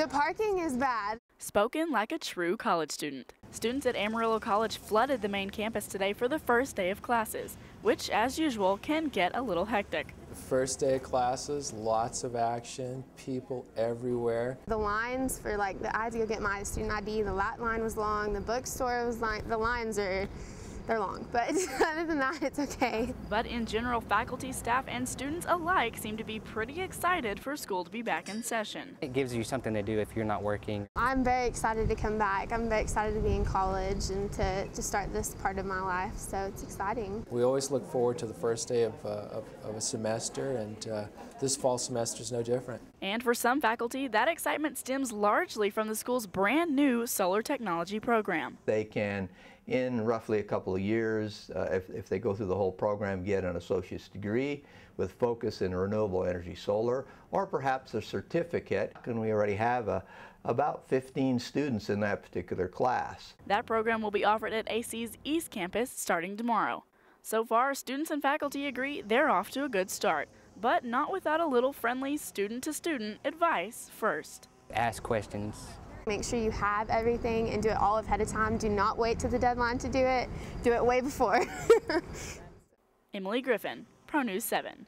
The parking is bad. Spoken like a true college student. Students at Amarillo College flooded the main campus today for the first day of classes, which, as usual, can get a little hectic. First day of classes, lots of action, people everywhere. The lines for like the I had to go get my student ID, the lat line was long, the bookstore was like, the lines are they're long, but other than that, it's okay. But in general, faculty, staff, and students alike seem to be pretty excited for school to be back in session. It gives you something to do if you're not working. I'm very excited to come back. I'm very excited to be in college and to, to start this part of my life, so it's exciting. We always look forward to the first day of, uh, of, of, a semester, and uh, this fall semester is no different. And for some faculty, that excitement stems largely from the school's brand new solar technology program. They can in roughly a couple of years, uh, if, if they go through the whole program, get an associate's degree with focus in renewable energy solar, or perhaps a certificate. And we already have a, about 15 students in that particular class. That program will be offered at AC's East Campus starting tomorrow. So far, students and faculty agree they're off to a good start, but not without a little friendly student-to-student -student advice first. Ask questions, Make sure you have everything and do it all ahead of time. Do not wait till the deadline to do it. Do it way before. Emily Griffin, Pro News 7.